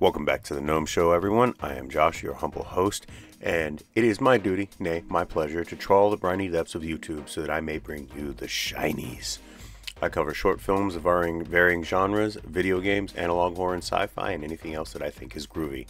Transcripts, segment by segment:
Welcome back to the Gnome Show, everyone. I am Josh, your humble host, and it is my duty, nay, my pleasure, to trawl the briny depths of YouTube so that I may bring you the shinies. I cover short films of varying, varying genres, video games, analog horror, and sci fi, and anything else that I think is groovy.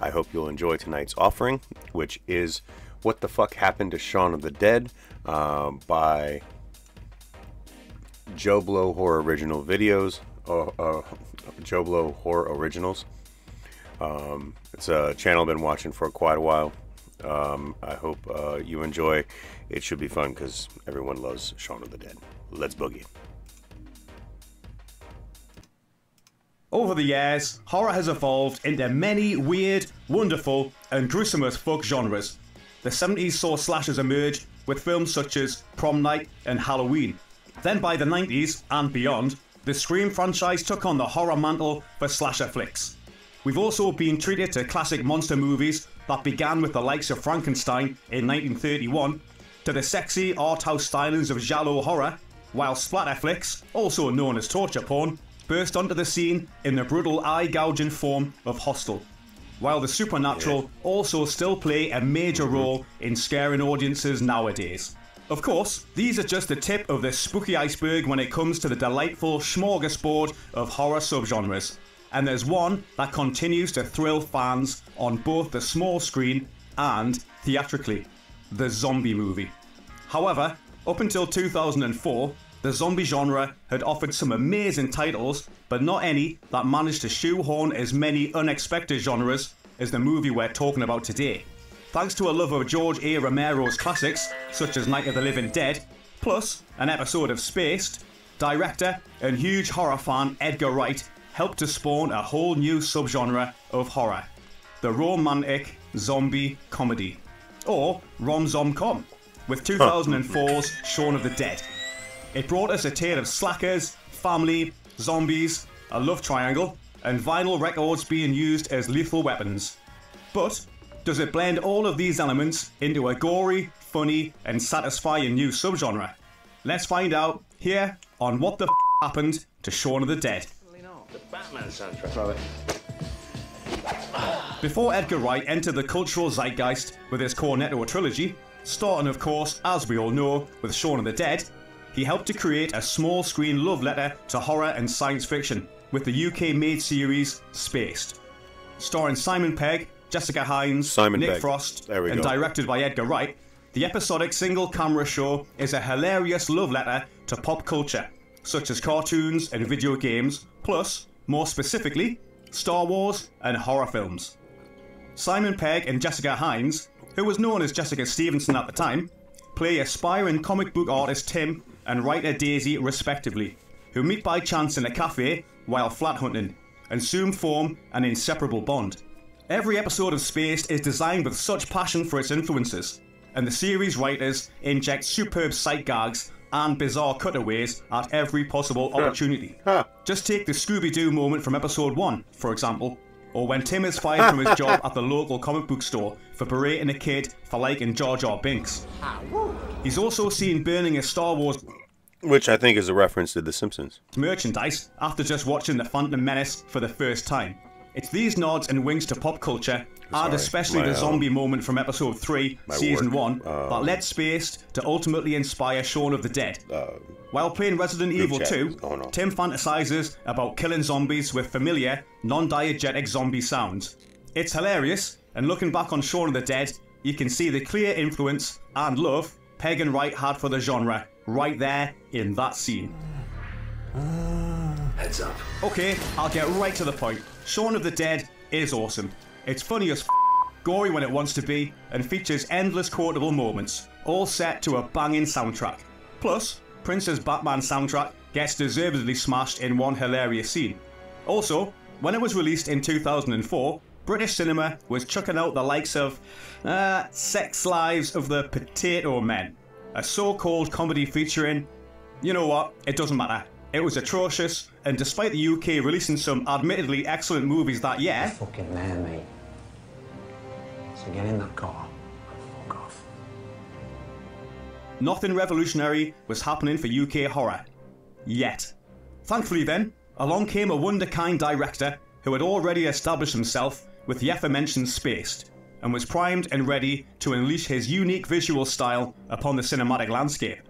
I hope you'll enjoy tonight's offering, which is What the Fuck Happened to Shaun of the Dead uh, by JoBlo Horror Original Videos, uh, uh, JoBlo Horror Originals. Um, it's a channel I've been watching for quite a while. Um, I hope uh, you enjoy. It should be fun because everyone loves Shaun of the Dead. Let's boogie. Over the years, horror has evolved into many weird, wonderful, and gruesome as fuck genres. The 70s saw slashers emerge with films such as Prom Night and Halloween. Then by the 90s and beyond, the Scream franchise took on the horror mantle for slasher flicks. We've also been treated to classic monster movies that began with the likes of Frankenstein in 1931, to the sexy art house stylings of giallo horror, while splatter flicks, also known as torture porn, burst onto the scene in the brutal eye-gouging form of Hostel. While the supernatural also still play a major mm-hmm. role in scaring audiences nowadays. Of course, these are just the tip of the spooky iceberg when it comes to the delightful smorgasbord of horror subgenres. And there's one that continues to thrill fans on both the small screen and theatrically the zombie movie. However, up until 2004, the zombie genre had offered some amazing titles, but not any that managed to shoehorn as many unexpected genres as the movie we're talking about today. Thanks to a love of George A. Romero's classics, such as Night of the Living Dead, plus an episode of Spaced, director and huge horror fan Edgar Wright helped to spawn a whole new subgenre of horror the romantic zombie comedy, or rom-zom-com, with 2004's Shaun of the Dead. It brought us a tale of slackers, family, zombies, a love triangle, and vinyl records being used as lethal weapons. But does it blend all of these elements into a gory, funny, and satisfying new subgenre? Let's find out here on What the F Happened to Shaun of the Dead. The Batman soundtrack. Before Edgar Wright entered the cultural zeitgeist with his Cornetto trilogy, starting of course, as we all know, with Shaun of the Dead, he helped to create a small screen love letter to horror and science fiction with the UK made series Spaced. Starring Simon Pegg, Jessica Hynes, Simon Nick Pegg. Frost, and go. directed by Edgar Wright, the episodic single camera show is a hilarious love letter to pop culture, such as cartoons and video games, plus, more specifically, Star Wars and horror films. Simon Pegg and Jessica Hynes, who was known as Jessica Stevenson at the time, play aspiring comic book artist Tim and writer Daisy respectively, who meet by chance in a cafe while flat hunting, and soon form an inseparable bond. Every episode of Spaced is designed with such passion for its influences, and the series writers inject superb sight gags and bizarre cutaways at every possible opportunity. Just take the Scooby Doo moment from episode 1, for example, or when Tim is fired from his job at the local comic book store for berating a kid for liking Jar Jar Binks. He's also seen burning a Star Wars Which I think is a reference to The Simpsons. merchandise after just watching The Phantom Menace for the first time. It's these nods and winks to pop culture, Sorry, and especially my, the uh, zombie moment from episode 3, my season work, 1, that led Spaced to ultimately inspire Shaun of the Dead. Uh, While playing Resident Evil chat 2, is going on. Tim fantasizes about killing zombies with familiar, non diegetic zombie sounds. It's hilarious, and looking back on Shaun of the Dead, you can see the clear influence and love Pegg and Wright had for the genre right there in that scene. Heads up. Okay, I'll get right to the point. Shaun of the Dead is awesome. It's funny as f- gory when it wants to be, and features endless quotable moments, all set to a banging soundtrack. Plus, Prince's Batman soundtrack gets deservedly smashed in one hilarious scene. Also, when it was released in 2004, British cinema was chucking out the likes of uh, Sex Lives of the Potato Men, a so called comedy featuring you know what? It doesn't matter. It was atrocious, and despite the UK releasing some admittedly excellent movies that year, fucking there, mate. So get in that car and fuck off. nothing revolutionary was happening for UK horror. Yet. Thankfully, then, along came a wonderkind director who had already established himself with the aforementioned Spaced, and was primed and ready to unleash his unique visual style upon the cinematic landscape.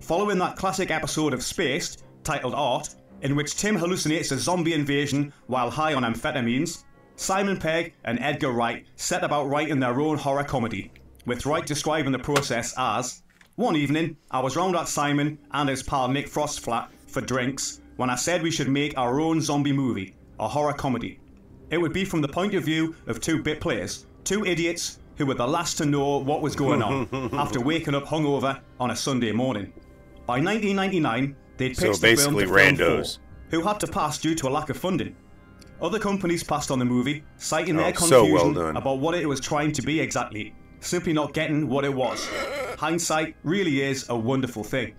Following that classic episode of Spaced, titled Art, in which Tim hallucinates a zombie invasion while high on amphetamines, Simon Pegg and Edgar Wright set about writing their own horror comedy, with Wright describing the process as One evening, I was round at Simon and his pal Nick Frost's flat for drinks when I said we should make our own zombie movie, a horror comedy. It would be from the point of view of two bit players, two idiots who were the last to know what was going on after waking up hungover on a Sunday morning. By 1999, they'd So pitched the film basically to randos. 4, who had to pass due to a lack of funding. Other companies passed on the movie, citing their Oh, so confusion well done. about what it was trying to be exactly, simply not getting what it was. Hindsight really is a wonderful thing.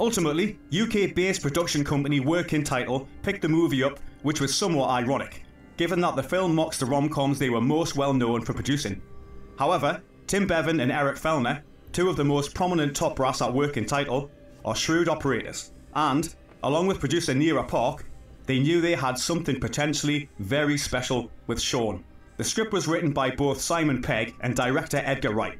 Ultimately, UK based production company Working Title picked the movie up, which was somewhat ironic, given that the film mocks the rom coms they were most well known for producing. However, Tim Bevan and Eric Fellner, two of the most prominent top brass at Working Title, are shrewd operators, and, along with producer Nira Park, they knew they had something potentially very special with Shaun. The script was written by both Simon Pegg and director Edgar Wright,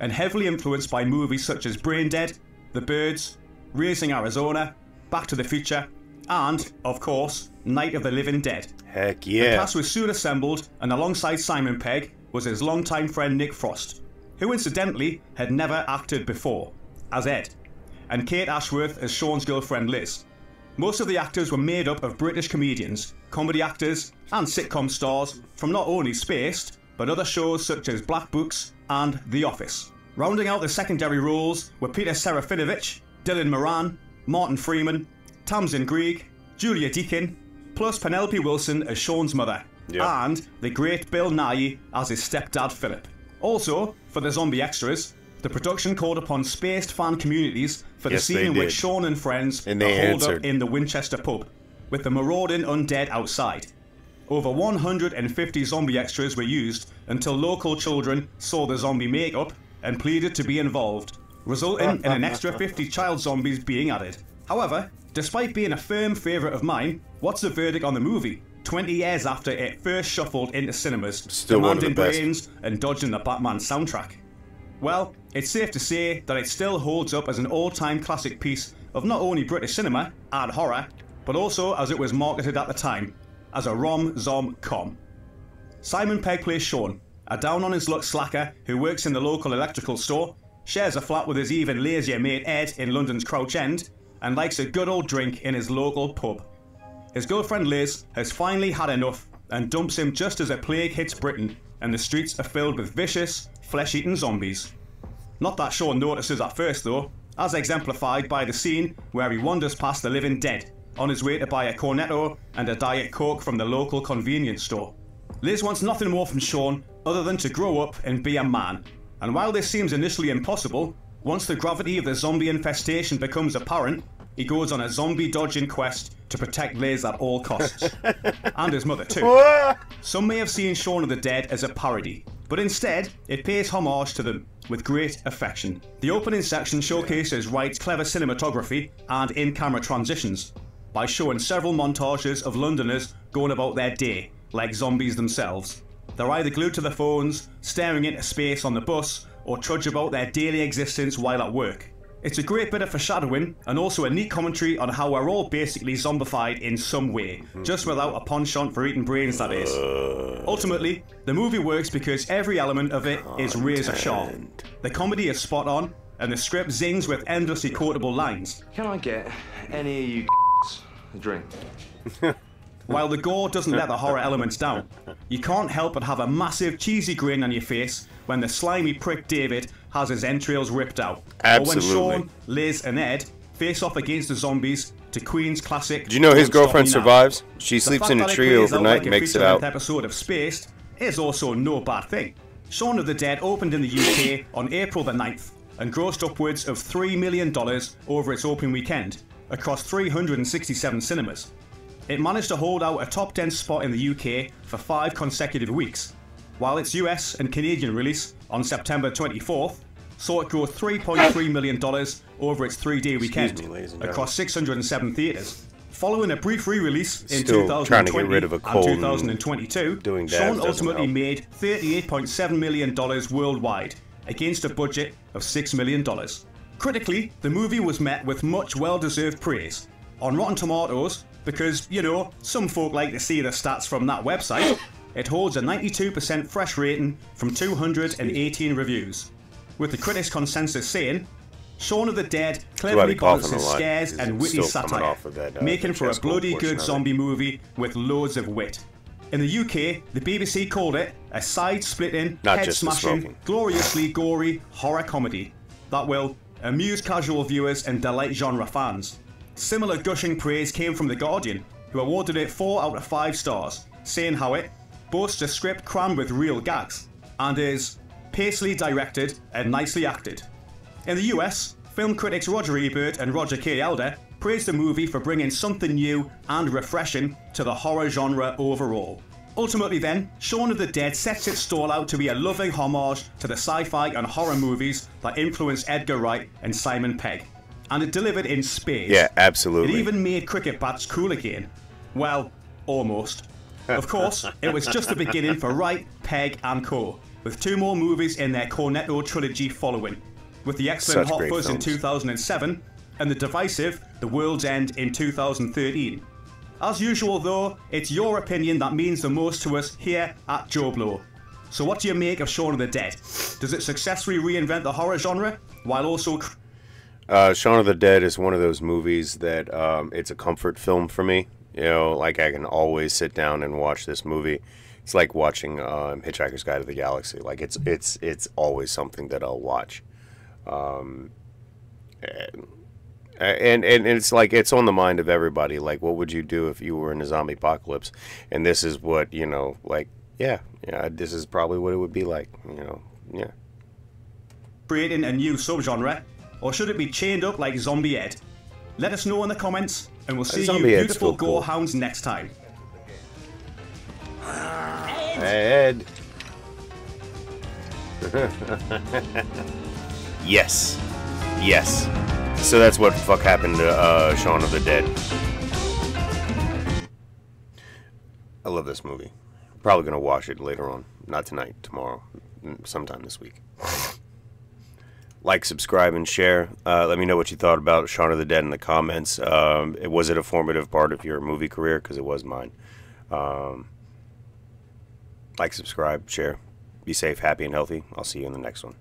and heavily influenced by movies such as Brain Dead, The Birds, Raising Arizona, Back to the Future, and, of course, Night of the Living Dead. Heck yeah. The cast was soon assembled, and alongside Simon Pegg was his longtime friend Nick Frost, who incidentally had never acted before, as Ed, and Kate Ashworth as Shaun's girlfriend Liz. Most of the actors were made up of British comedians, comedy actors, and sitcom stars from not only Spaced, but other shows such as Black Books and The Office. Rounding out the secondary roles were Peter Serafinowicz, Dylan Moran, Martin Freeman, Tamsin Greig, Julia Deakin, plus Penelope Wilton as Shaun's mother, Yeah. and the great Bill Nighy as his stepdad Philip. Also, for the zombie extras, the production called upon spaced fan communities for the Yes, scene in which. Shaun and friends And they are holed up in the Winchester pub, with the marauding undead outside. Over 150 zombie extras were used until local children saw the zombie makeup and pleaded to be involved, resulting in an extra 50 child zombies being added. However, despite being a firm favourite of mine, what's the verdict on the movie? 20 years after it first shuffled into cinemas, Still one of the demanding brains and dodging the Batman soundtrack. Well, it's safe to say that it still holds up as an all time classic piece of not only British cinema and horror, but also as it was marketed at the time, as a rom zom com. Simon Pegg plays Shaun, a down on his luck slacker who works in the local electrical store, shares a flat with his even lazier mate Ed in London's Crouch End, and likes a good old drink in his local pub. His girlfriend Liz has finally had enough and dumps him just as a plague hits Britain and the streets are filled with vicious, flesh eating zombies. Not that Shaun notices at first though, as exemplified by the scene where he wanders past the living dead on his way to buy a cornetto and a Diet Coke from the local convenience store. Liz wants nothing more from Shaun other than to grow up and be a man. And while this seems initially impossible, once the gravity of the zombie infestation becomes apparent, he goes on a zombie dodging quest to protect Liz at all costs. and his mother too. Some may have seen Shaun of the Dead as a parody, but instead, it pays homage to them with great affection. The opening section showcases Wright's clever cinematography and in camera transitions by showing several montages of Londoners going about their day like zombies themselves. They're either glued to their phones, staring into space on the bus, or trudge about their daily existence while at work. It's a great bit of foreshadowing and also a neat commentary on how we're all basically zombified in some way, just without a penchant for eating brains, that is. Ultimately, the movie works because every element of it is razor sharp. The comedy is spot on, and the script zings with endlessly quotable lines. Can I get any of you a drink? While the gore doesn't let the horror elements down, you can't help but have a massive cheesy grin on your face when the slimy prick David has his entrails ripped out. Absolutely. Or when Shaun, Liz, and Ed face off against the zombies to Queen's classic. Do you know his girlfriend Now. survives? She sleeps in a tree overnight like and makes it out. episode of Spaced is also no bad thing. Shaun of the Dead opened in the UK on April the 9th and grossed upwards of $3 million over its opening weekend across 367 cinemas. It managed to hold out a top 10 spot in the UK for five consecutive weeks, while its US and Canadian release on September 24th saw it gross $3.3 million over its three day weekend me, across 607 theatres. Following a brief re-release in Still 2020 to get rid of a and and 2022, doing Shaun ultimately help. made $38.7 million worldwide against a budget of $6 million. Critically, the movie was met with much well-deserved praise. On Rotten Tomatoes, because, you know, some folk like to see the stats from that website, it holds a 92% fresh rating from 218 reviews. With the critics' consensus saying, Shaun of the Dead cleverly balances scares and witty satire, of that, uh, making for a bloody good zombie movie with loads of wit. In the UK, the BBC called it a side-splitting, Not just the head-smashing, gloriously gory horror comedy that will amuse casual viewers and delight genre fans. Similar gushing praise came from The Guardian, who awarded it 4 out of 5 stars, saying how it boasts a script crammed with real gags and is pacefully directed and nicely acted. In the US, film critics Roger Ebert and Roger K. Elder praised the movie for bringing something new and refreshing to the horror genre overall. Ultimately, then, Shaun of the Dead sets its stall out to be a loving homage to the sci fi and horror movies that influenced Edgar Wright and Simon Pegg. And it delivered in spades. Yeah, absolutely. It even made cricket bats cool again. Well, almost. Of course, it was just the beginning for Wright, Pegg, and Co., with two more movies in their Cornetto trilogy following, with the excellent Such Hot Fuzz in 2007 and the divisive The World's End in 2013. As usual, though, it's your opinion that means the most to us here at JoBlo. So, what do you make of Shaun of the Dead? Does it successfully reinvent the horror genre while also Uh, Shaun of the Dead is one of those movies that um, it's a comfort film for me. You know, like I can always sit down and watch this movie. It's like watching um, Hitchhiker's Guide to the Galaxy. Like it's it's it's always something that I'll watch. Um, and, and and it's like it's on the mind of everybody. Like, what would you do if you were in a zombie apocalypse? And this is what you know. Like, yeah, yeah, this is probably what it would be like. You know, yeah. creating a new subgenre, or should it be chained up like Zombie Ed? Let us know in the comments, and we'll see you Ed's beautiful still cool. gorehounds next time. Ed. yes. Yes. So that's what fuck happened to uh, Shaun of the Dead. I love this movie. Probably gonna watch it later on. Not tonight, tomorrow, mm, sometime this week. Like, subscribe, and share. Uh, let me know what you thought about Shaun of the Dead in the comments. Um, it was it a formative part of your movie career? Because it was mine. Um, like, subscribe, share. Be safe, happy, and healthy. I'll see you in the next one.